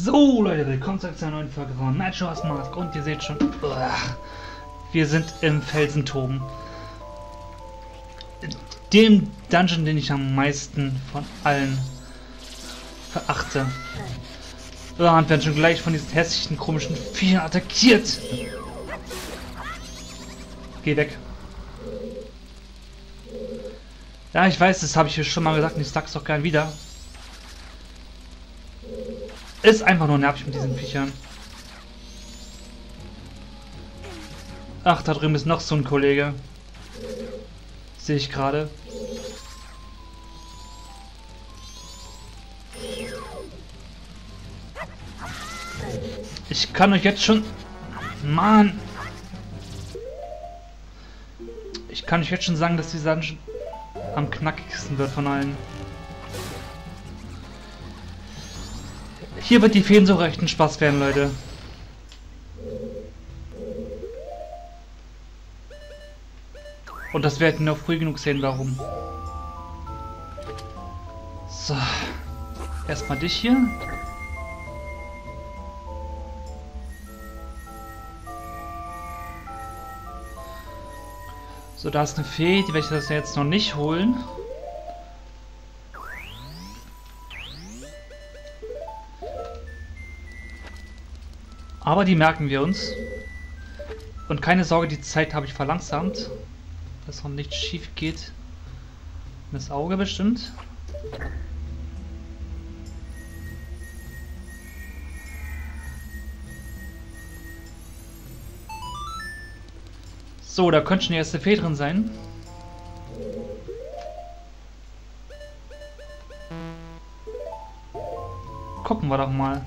So Leute, willkommen zu einer neuen Folge von Majora's Mask und ihr seht schon, uah, wir sind im Felsentoben. Dem Dungeon, den ich am meisten von allen verachte. Uah, und werden schon gleich von diesen hässlichen, komischen Viechern attackiert. Geh weg. Ja, ich weiß, das habe ich hier schon mal gesagt und ich sag's doch gern wieder. Ist einfach nur nervig mit diesen Viechern. Ach, da drüben ist noch so ein Kollege. Sehe ich gerade. Ich kann euch jetzt schon... Mann! Ich kann euch jetzt schon sagen, dass dieser am knackigsten wird von allen. Hier wird die Feen so recht ein Spaß werden, Leute. Und das werden wir noch früh genug sehen, warum. So. Erstmal dich hier. So, da ist eine Fee, die werde ich das jetzt noch nicht holen. Aber die merken wir uns. Und keine Sorge, die Zeit habe ich verlangsamt. Dass noch nichts schief geht. Das Auge bestimmt. So, da könnte schon die erste Fee drin sein. Gucken wir doch mal.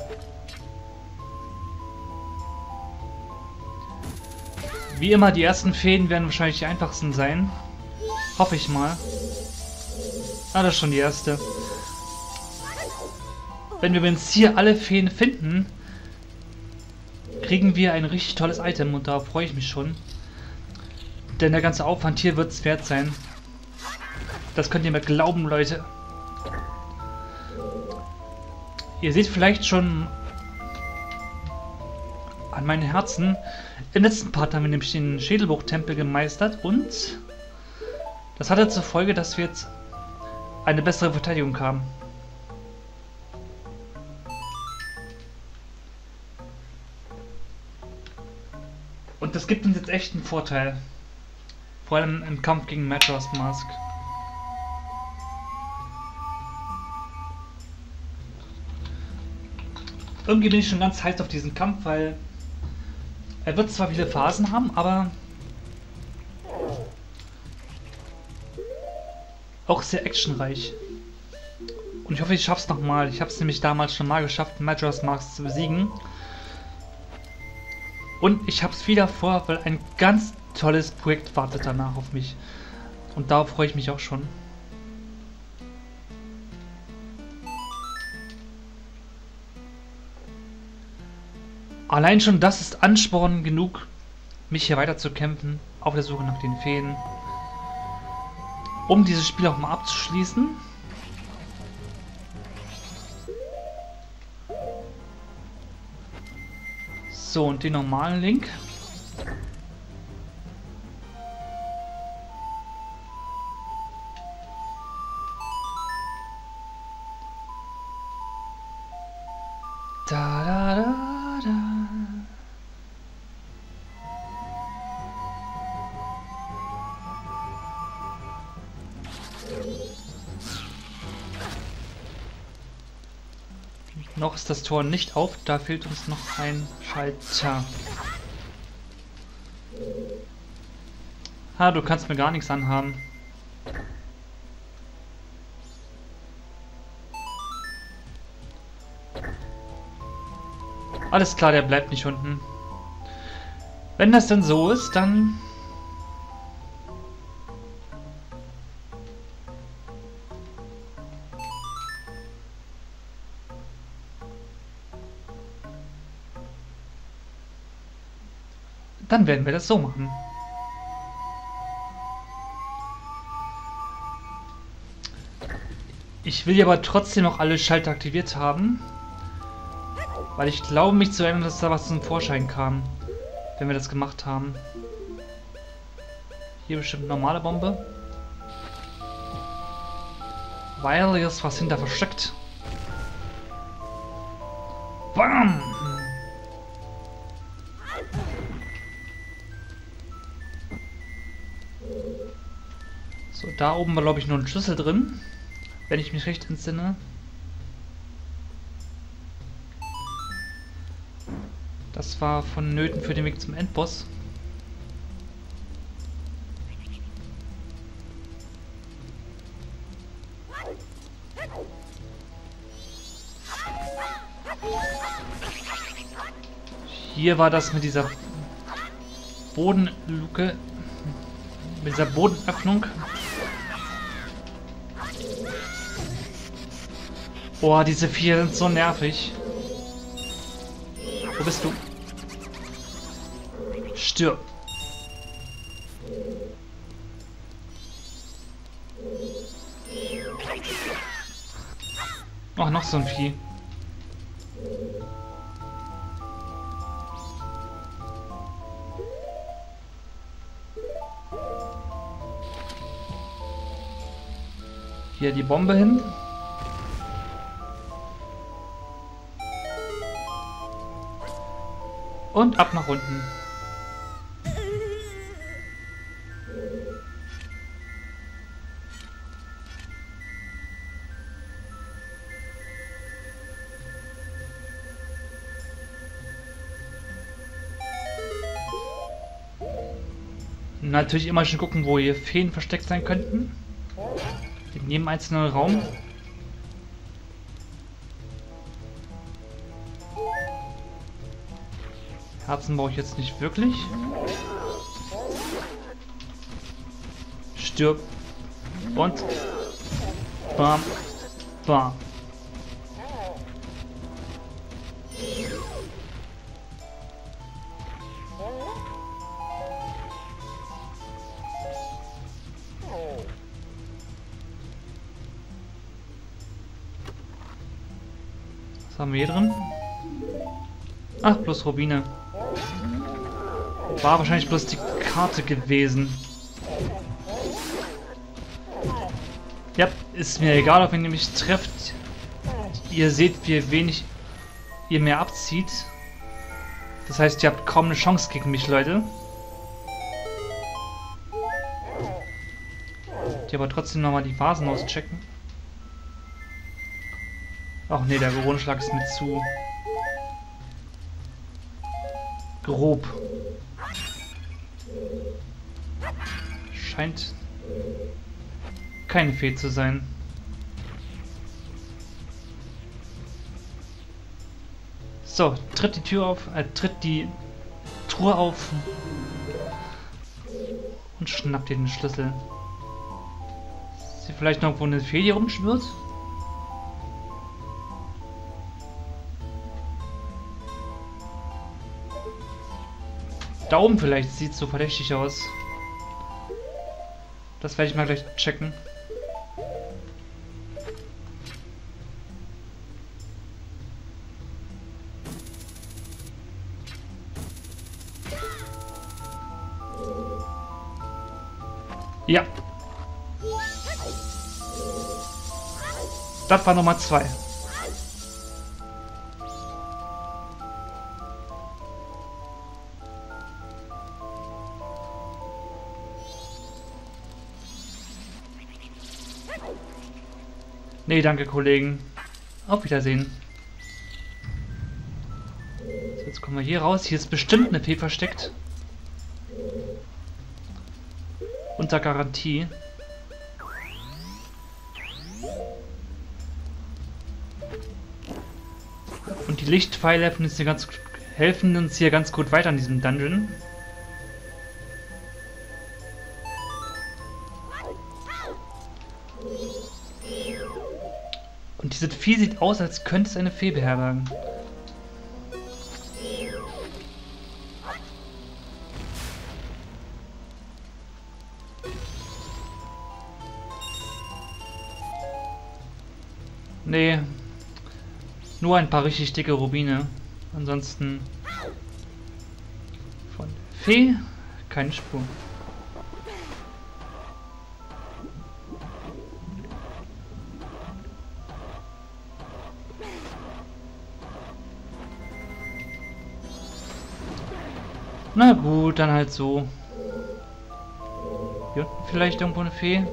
Wie immer, die ersten Fäden werden wahrscheinlich die einfachsten sein. Hoffe ich mal. Ah, das ist schon die erste. Wenn wir jetzt hier alle Feen finden, kriegen wir ein richtig tolles Item und da freue ich mich schon. Denn der ganze Aufwand hier wird es wert sein. Das könnt ihr mir glauben, Leute. Ihr seht vielleicht schon an meinen Herzen, im letzten Part haben wir nämlich den Schädelbruchtempel gemeistert und das hatte zur Folge, dass wir jetzt eine bessere Verteidigung haben. Und das gibt uns jetzt echt einen Vorteil. Vor allem im Kampf gegen Majora's Mask. Irgendwie bin ich schon ganz heiß auf diesen Kampf, weil er wird zwar viele Phasen haben, aber auch sehr actionreich. Und ich hoffe, ich schaffe es nochmal. Ich habe es nämlich damals schon mal geschafft, Majora's Mask zu besiegen. Und ich habe es wieder vor, weil ein ganz tolles Projekt wartet danach auf mich. Und darauf freue ich mich auch schon. Allein schon das ist Ansporn genug, mich hier weiter zu kämpfen, auf der Suche nach den Feen. Um dieses Spiel auch mal abzuschließen. So, und den normalen Link. Noch ist das Tor nicht auf, da fehlt uns noch ein Schalter. Ha, du kannst mir gar nichts anhaben. Alles klar, der bleibt nicht unten. Wenn das denn so ist, dann Dann werden wir das so machen. Ich will aber trotzdem noch alle Schalter aktiviert haben. Weil ich glaube mich zu erinnern, dass da was zum Vorschein kam, wenn wir das gemacht haben. Hier bestimmt normale Bombe. Weil ist was hinter versteckt. Da oben war glaube ich nur ein Schlüssel drin, wenn ich mich recht entsinne. Das war vonnöten für den Weg zum Endboss. Hier war das mit dieser Bodenluke, mit dieser Bodenöffnung. Boah, diese vier sind so nervig. Wo bist du? Stirb. Oh, noch so ein Vieh. Hier die Bombe hin. Und ab nach unten. Natürlich immer schon gucken, wo hier Feen versteckt sein könnten. In jedem einzelnen Raum. Herzen brauche ich jetzt nicht wirklich. Stirb. Und. Bam. Bam. Was haben wir hier drin? Ach, plus Rubine. War wahrscheinlich bloß die Karte gewesen. Ja, ist mir egal, ob ihr mich trefft. Ihr seht, wie wenig ihr mehr abzieht. Das heißt, ihr habt kaum eine Chance gegen mich, Leute. Ich aber trotzdem nochmal die Phasen auschecken. Ach nee, der Corona-Schlag ist mir zu grob. Scheint keine Fee zu sein. So, tritt die Tür auf, äh, tritt die Truhe auf und schnappt dir den Schlüssel. Ist hier vielleicht noch wo eine Fee hier rumschwirrt? Da oben vielleicht sieht so verdächtig aus. Das werde ich mal gleich checken. Ja. Das war Nummer zwei. Nee, danke, Kollegen. Auf Wiedersehen. So, jetzt kommen wir hier raus. Hier ist bestimmt eine Fee versteckt. Unter Garantie. Und die Lichtpfeile helfen uns hier ganz gut weiter in diesem Dungeon. Dieses Vieh sieht aus, als könnte es eine Fee beherbergen. Nee. Nur ein paar richtig dicke Rubine. Ansonsten von Fee keine Spur. Na gut, dann halt so. Hier unten vielleicht irgendwo eine Fee.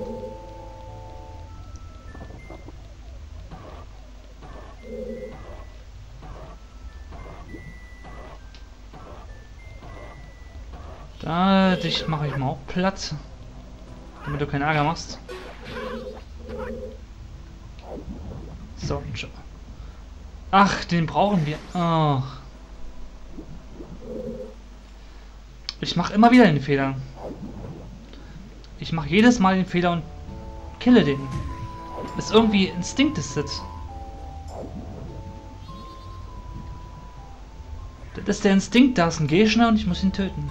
Da, dich mache ich mal auch platt. Damit du keinen Ärger machst. So, Ach, den brauchen wir. Oh. Ich mache immer wieder den Fehler. Ich mache jedes Mal den Fehler und kille den. Ist irgendwie Instinkt ist das. Das ist der Instinkt, da ist ein Gegner und ich muss ihn töten.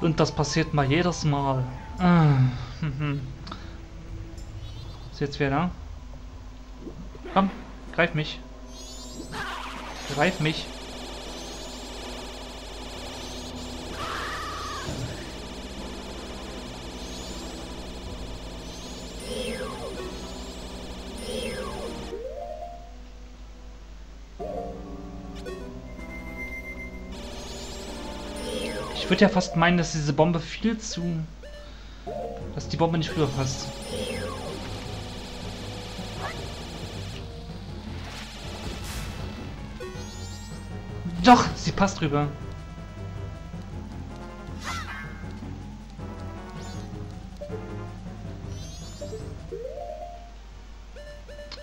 Und das passiert mal jedes Mal. Ah, ist jetzt wer da? Komm, greif mich. Greif mich. Ich würde ja fast meinen, dass diese Bombe viel zu... dass die Bombe nicht rüberpasst. Doch, passt rüber.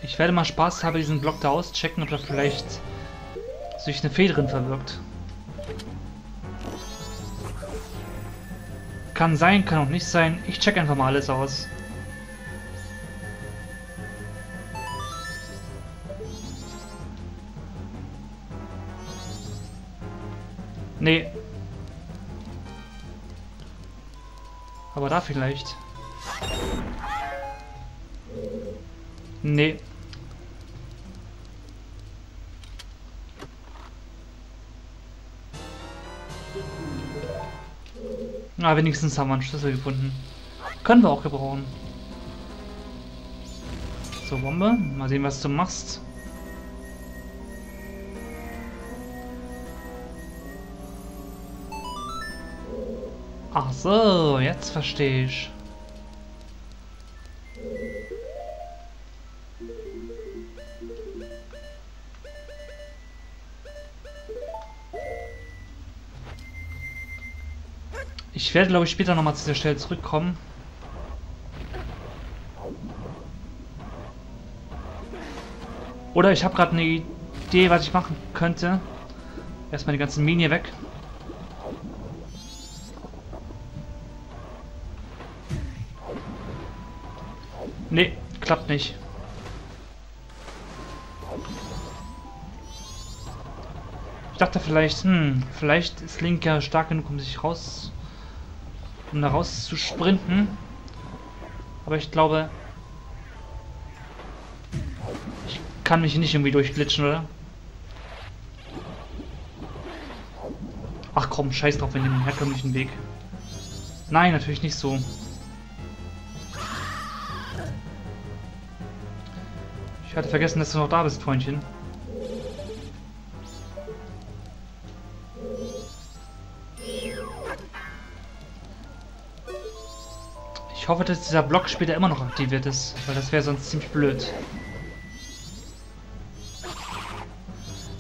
Ich werde mal Spaß haben, diesen Block da auschecken, ob da vielleicht sich eine Fee drin verwirkt. Kann sein, kann auch nicht sein. Ich check einfach mal alles aus. Nee. Aber da vielleicht. Nee. Ah, wenigstens haben wir einen Schlüssel gefunden. Können wir auch gebrauchen. So, Bombe. Mal sehen, was du machst. Ach so, jetzt verstehe ich. Ich werde, glaube ich, später nochmal zu der Stelle zurückkommen. Oder ich habe gerade eine Idee, was ich machen könnte. Erstmal die ganzen Minen weg. Nee, klappt nicht. Ich dachte vielleicht, hm, vielleicht ist Link ja stark genug, um sich raus um da raus zu sprinten. Aber ich glaube, ich kann mich nicht irgendwie durchglitschen, oder? Ach komm, scheiß drauf, nehmen den herkömmlichen Weg. Nein, natürlich nicht so. Ich hatte vergessen, dass du noch da bist, Freundchen. Ich hoffe, dass dieser Block später immer noch aktiviert ist, weil das wäre sonst ziemlich blöd.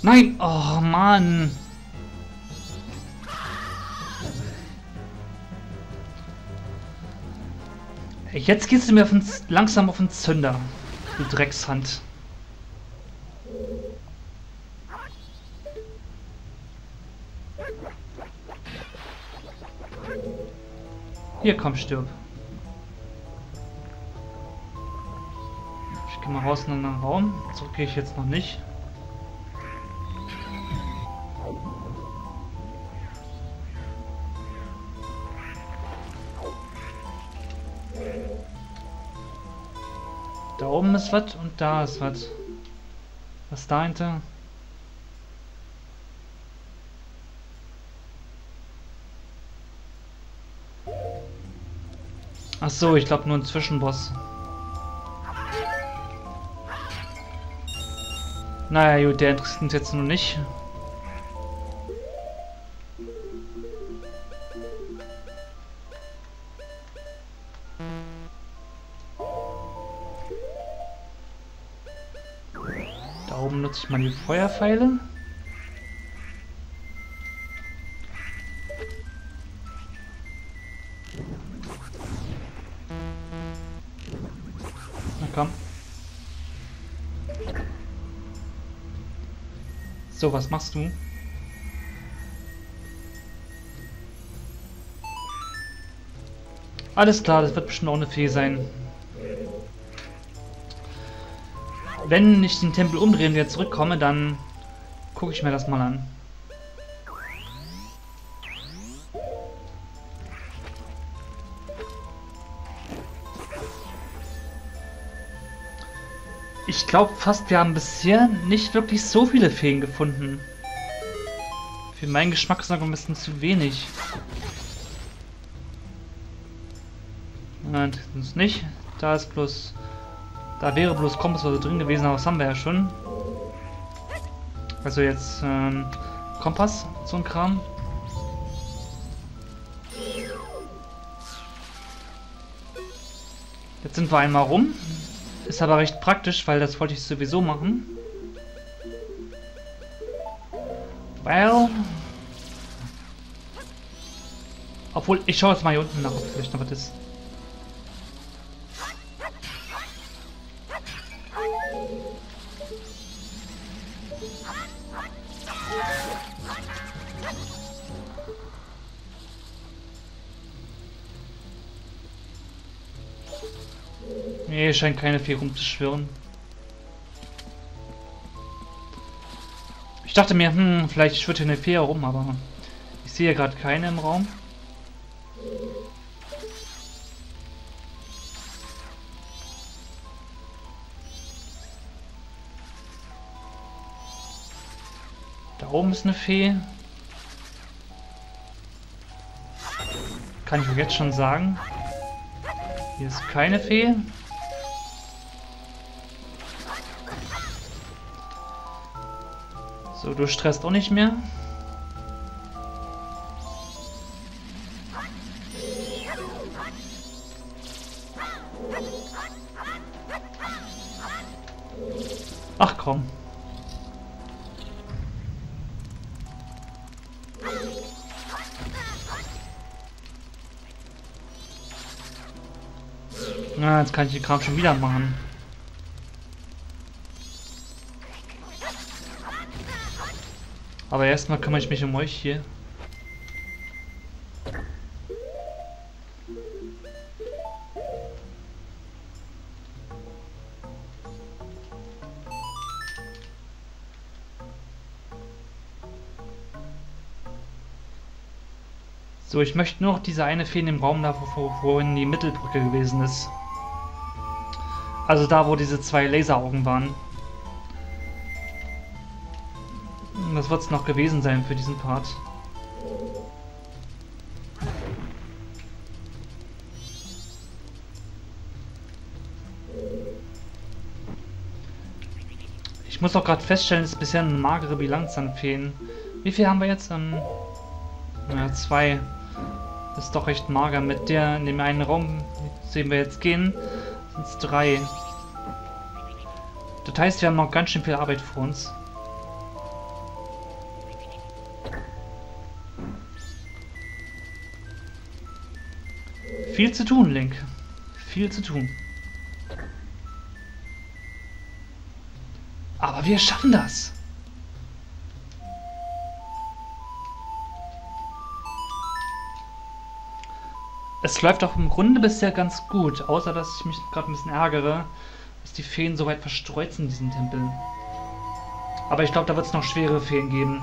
Nein! Oh, Mann! Jetzt gehst du mir auf langsam auf den Zünder, du Dreckshand. Hier, komm, stirb. Geh mal raus in einen anderen Raum. Zurück gehe ich jetzt noch nicht. Da oben ist was und da ist was. Was dahinter? Ach so, ich glaube nur ein Zwischenboss. Naja, gut, der interessiert uns jetzt nur nicht. Da oben nutze ich mal die Feuerpfeile. komm. So, was machst du? Alles klar, das wird bestimmt auch eine Fee sein. Wenn ich den Tempel umdrehe und wieder zurückkomme, dann gucke ich mir das mal an. Ich glaube fast, wir haben bisher nicht wirklich so viele Feen gefunden. Für meinen Geschmack ist noch ein bisschen zu wenig. Nein, das nicht. Da ist bloß... Da wäre bloß Kompass oder drin gewesen, aber das haben wir ja schon. Also jetzt ähm, Kompass, so ein Kram. Jetzt sind wir einmal rum. Ist aber recht praktisch, weil das wollte ich sowieso machen. Well. Obwohl, ich schaue jetzt mal hier unten nach, ob vielleicht noch was ist. Scheint keine Fee rumzuschwirren. Ich dachte mir, hm, vielleicht schwirrt hier eine Fee herum, aber ich sehe gerade keine im Raum. Da oben ist eine Fee. Kann ich jetzt schon sagen. Hier ist keine Fee. So, du stresst auch nicht mehr. Ach komm. Na, jetzt kann ich den Kram schon wieder machen. Aber erstmal kümmere ich mich um euch hier. So, ich möchte nur noch diese eine Fee in dem Raum da, wo vorhin die Mittelbrücke gewesen ist. Also da, wo diese zwei Laseraugen waren. Das wird es noch gewesen sein für diesen Part. Ich muss auch gerade feststellen, es ist bisher eine magere Bilanz an Feen. Wie viel haben wir jetzt? Ähm, naja, zwei. Das ist doch recht mager. Mit der in dem einen Raum, sehen wir jetzt gehen, sind es drei. Das heißt, wir haben noch ganz schön viel Arbeit vor uns. Viel zu tun, Link. Viel zu tun. Aber wir schaffen das. Es läuft auch im Grunde bisher ganz gut, außer dass ich mich gerade ein bisschen ärgere, dass die Feen so weit verstreut sind in diesem Tempel. Aber ich glaube, da wird es noch schwere Feen geben.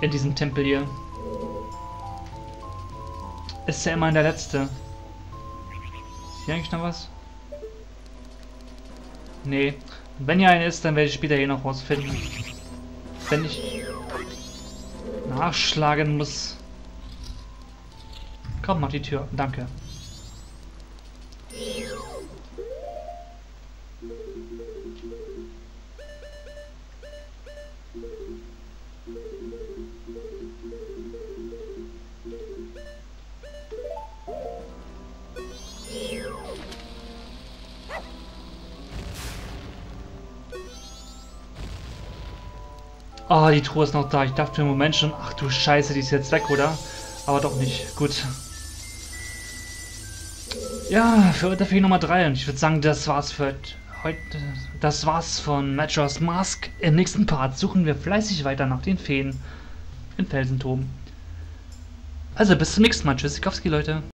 In diesem Tempel hier. Ist ja immer der letzte. Hier eigentlich noch was? Nee. Wenn hier eine ist, dann werde ich später hier noch rausfinden. Wenn ich nachschlagen muss. Komm, mach die Tür. Danke. Oh, die Truhe ist noch da. Ich dachte im Moment schon, ach du Scheiße, die ist jetzt weg, oder? Aber doch nicht. Gut. Ja, für heute Nummer 3 und ich würde sagen, das war's für heute. Das war's von Majora's Mask. Im nächsten Part suchen wir fleißig weiter nach den Feen im Felsenturm. Also bis zum nächsten Mal. Tschüss, Sikowski, Leute.